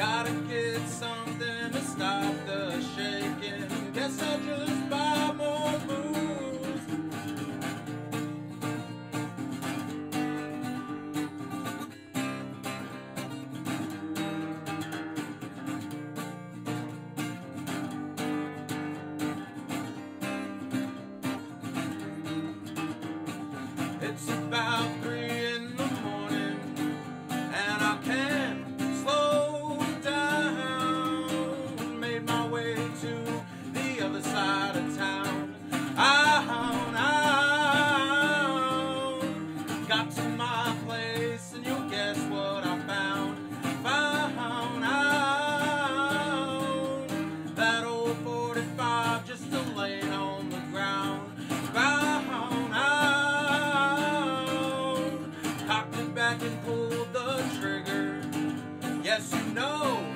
Gotta get something to stop the shaking. Guess I'll just buy more booze. It's about Yes, you know.